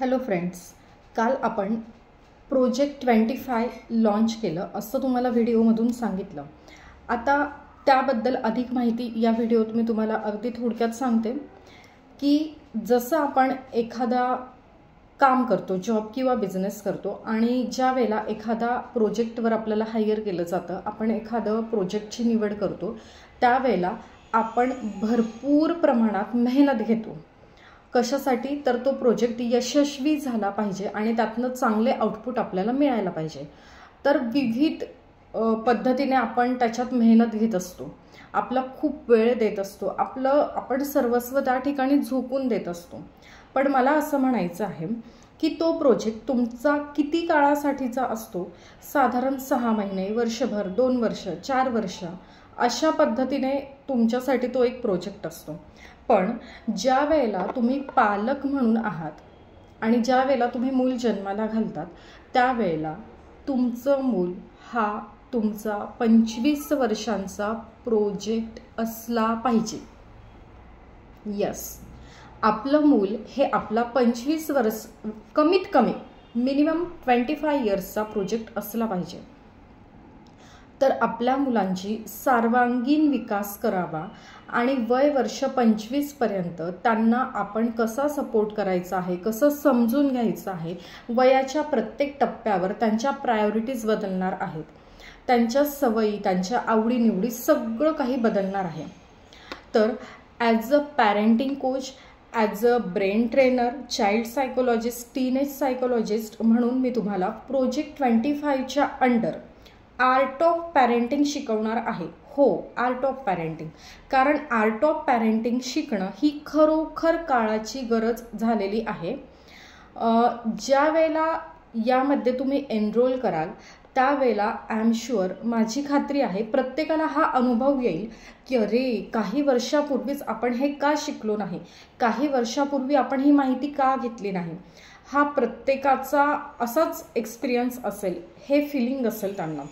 Hello friends काल आपण project twenty five launch केलं असं तुम्हाला व्हिडिओमधून सांगितलं. आता त्याबद्दल अधिक माहिती या व्हिडिओत मी तुम्हाला अगदी थोडक्यात सांगते की जसं आपण एखादा काम करतो जॉब किंवा बिझनेस करतो आणि ज्या वेळेला एखादा प्रोजेक्टवर आपल्याला हायर केलं जातं आपण एखादं प्रोजेक्टची निवड करतो त्यावेळेला आपण भरपूर प्रमाणात मेहनत घेतो. कशासाठी? तर तो प्रोजेक्ट यशस्वी झाला पाहिजे आणि त्यातनं चांगले आउटपुट आपल्याला मिळायला पाहिजे. तर विविध पद्धतीने आपण त्याच्यात मेहनत घेत असतो. आपला खूप वेळ देत असतो. आपलं आपण सर्वस्व त्या ठिकाणी झोकून देत असतो. पण मला असं म्हणायचं आहे की तो प्रोजेक्ट तुमचा किती काळासाठीचा असतो? साधारण सहा महिने वर्षभर दोन वर्ष चार वर्ष अशा पद्धतीने तुमच्यासाठी तो एक प्रोजेक्ट असतो. पण ज्या वेळेला तुम्ही पालक म्हणून आहात आणि ज्या वेळेला तुम्ही मूल जन्माला घालतात त्यावेळेला तुमचं मूल हा तुमचा पंचवीस वर्षांचा प्रोजेक्ट असला पाहिजे. यस आपलं मूल हे आपला पंचवीस वर्ष कमीत कमी मिनिमम ट्वेंटी फाय इयर्सचा प्रोजेक्ट असला पाहिजे. तर आपल्या मुलांची सर्वांगीण विकास करावा आणि वय वर्ष पंचवीसपर्यंत त्यांना आपण कसा सपोर्ट करायचा आहे कसं समजून घ्यायचं आहे वयाच्या प्रत्येक टप्प्यावर त्यांच्या प्रायोरिटीज बदलणार आहेत. त्यांच्या सवयी त्यांच्या आवडीनिवडी सगळं काही बदलणार आहे. तर as a parenting coach as a brain trainer child psychologist teenage psychologist म्हणून मी तुम्हाला प्रोजेक्ट ट्वेंटी फाईव्हच्या अंडर आर्ट ऑफ पॅरेंटिंग शिकवणार आहे. हो आर्ट ऑफ पॅरेंटिंग. कारण आर्ट ऑफ पॅरेंटिंग शिकणं ही खरोखर काळाची गरज झालेली आहे. ज्या वेळेला यामध्ये तुम्ही एनरोल कराल त्यावेळेला आय एम शुअर माझी खात्री आहे प्रत्येकाला हा अनुभव येईल की अरे काही वर्षापूर्वीच आपण हे का शिकलो नाही? काही वर्षापूर्वी आपण ही माहिती का घेतली नाही? हा प्रत्येकाचा असाच एक्सपिरियन्स असेल हे फिलिंग असेल त्यांना.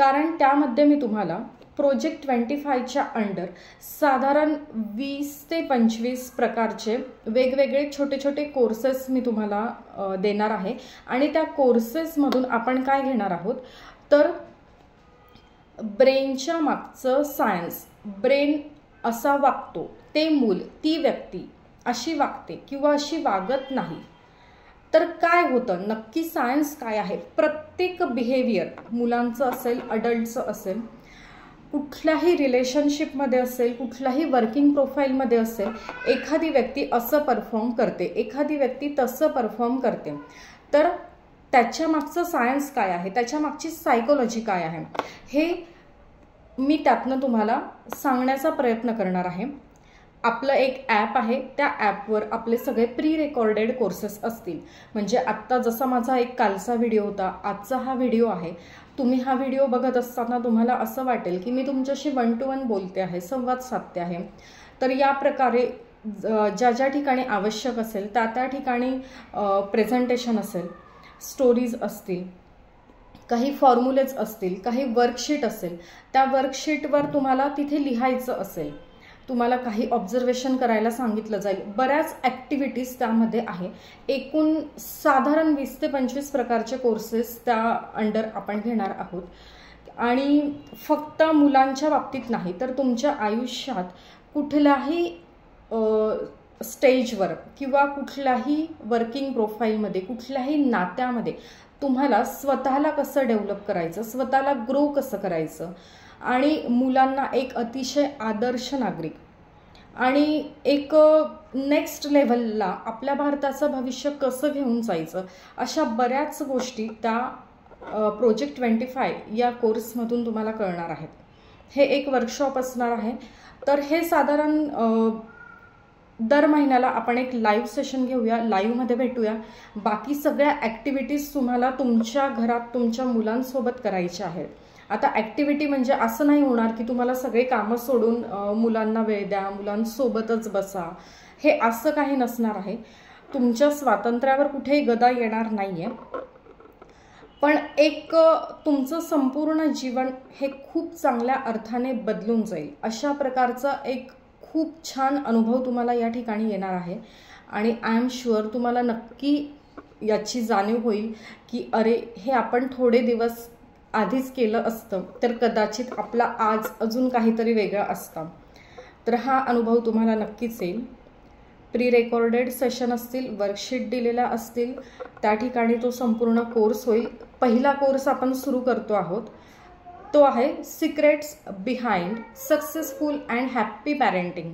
कारण त्यामध्ये मी तुम्हाला प्रोजेक्ट ट्वेंटी फायच्या अंडर साधारण वीस ते पंचवीस प्रकारचे वेगवेगळे छोटे छोटे कोर्सेस मी तुम्हाला देणार आहे. आणि त्या कोर्सेसमधून आपण काय घेणार आहोत? तर ब्रेनच्या मागचं सायन्स ब्रेन असा वागतो. ते मूल ती व्यक्ती अशी वागते किंवा अशी वागत नाही. तर काय होतं? नक्की सायन्स काय आहे? प्रत्येक बिहेवियर मुलांचं असेल अडल्टचं असेल कुठल्याही रिलेशनशिपमध्ये असेल कुठल्याही वर्किंग प्रोफाईलमध्ये असेल एखादी व्यक्ती असं परफॉर्म करते एखादी व्यक्ती तसं परफॉर्म करते. तर त्याच्या मागचं सायन्स काय आहे? त्याच्या मागची सायकोलॉजी काय आहे? हे मी त्यातनं तुम्हाला सांगण्याचा प्रयत्न करणार आहे. आपलं एक ॲप आहे त्या ॲपवर आपले सगळे प्री रेकॉर्डेड कोर्सेस असतील. म्हणजे आत्ता जसा माझा एक कालचा व्हिडिओ होता आजचा हा व्हिडिओ आहे. तुम्ही हा व्हिडिओ बघत असताना तुम्हाला असं वाटेल की मी तुमच्याशी वन टू वन बोलते आहे संवाद साधते आहे. तर या प्रकारे ज्या ज्या ठिकाणी आवश्यक असेल त्या त्या ठिकाणी प्रेझेंटेशन असेल स्टोरीज असतील काही फॉर्म्युलेज असतील काही वर्कशीट असेल त्या वर्कशीटवर तुम्हाला तिथे लिहायचं असेल. तुम्हाला काही ऑब्झर्वेशन करायला सांगितलं जाईल. बऱ्याच ॲक्टिव्हिटीज त्यामध्ये आहे. एकूण साधारण वीस ते पंचवीस प्रकारचे कोर्सेस त्या अंडर आपण घेणार आहोत. आणि फक्त मुलांच्या बाबतीत नाही तर तुमच्या आयुष्यात कुठल्याही स्टेजवर किंवा कुठल्याही वर्किंग प्रोफाईलमध्ये कुठल्याही नात्यामध्ये तुम्हाला स्वतःला कसं डेव्हलप करायचं स्वतःला ग्रो कसं करायचं आणि मुलांना एक अतिशय आदर्श नागरिक. आणि एक नेक्स्ट लेवलला आपल्या भारताचं भविष्य कसं घेऊन जायचं अशा बऱ्याच गोष्टी त्या प्रोजेक्ट ट्वेंटी फाय या कोर्समधून तुम्हाला कळणार आहेत. हे एक वर्कशॉप असणार आहे. तर हे साधारण दर महिन्याला आपण एक लाईव्ह सेशन घेऊया लाईव्हमध्ये भेटूया. बाकी सगळ्या ॲक्टिव्हिटीज तुम्हाला तुमच्या घरात तुमच्या मुलांसोबत करायच्या आहेत. आता ॲक्टिव्हिटी म्हणजे असं नाही होणार की तुम्हाला सगळे कामं सोडून मुलांना वेळ द्या मुलांसोबतच बसा. हे असं काही नसणार आहे. तुमच्या स्वातंत्र्यावर कुठेही गदा येणार नाही आहे पण एक तुमचं संपूर्ण जीवन हे खूप चांगल्या अर्थाने बदलून जाईल. अशा प्रकारचा एक खूप छान अनुभव तुम्हाला या ठिकाणी येणार आहे. आणि आय एम शुअर तुम्हाला नक्की याची जाणीव होईल की अरे हे आपण थोडे दिवस आधीच केलं असतं तर कदाचित आपला आज अजून काहीतरी वेगळा असता. तर हा अनुभव तुम्हाला नक्कीच येईल. प्री रेकॉर्डेड सेशन असतील वर्कशीट दिलेल्या असतील त्या ठिकाणी तो संपूर्ण कोर्स होईल. पहिला कोर्स आपण सुरू करतो आहोत. तो आहे secrets behind successful and happy parenting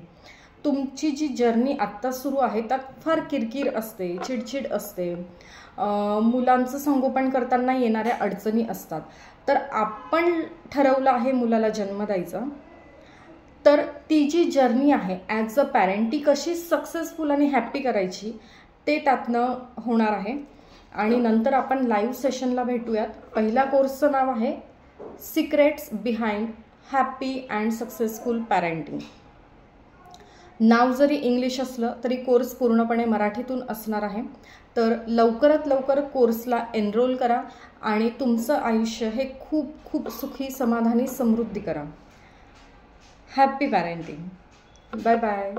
तुमची जी जर्नी आत्ता सुरू आहे त्यात फार किरकिर असते चिडचिड असते. मुलांचं संगोपन करताना येणाऱ्या अडचणी असतात. तर आपण ठरवलं आहे मुलाला जन्म द्यायचा. तर ती जी जर्नी आहे ॲज अ पॅरेंट ती कशी सक्सेसफुल आणि हॅप्पी करायची ते त्यातनं होणार आहे. आणि नंतर आपण लाईव्ह सेशनला भेटूयात. पहिला कोर्सचं नाव आहे secrets behind happy and successful parenting नाव जरी इंग्लिश असलं तरी कोर्स पूर्णपणे मराठीतून असणार आहे. तर लवकरात लवकर कोर्सला एनरोल करा आणि तुमचं आयुष्य हे खूप खूप सुखी समाधानी समृद्धी करा. Happy parenting bye bye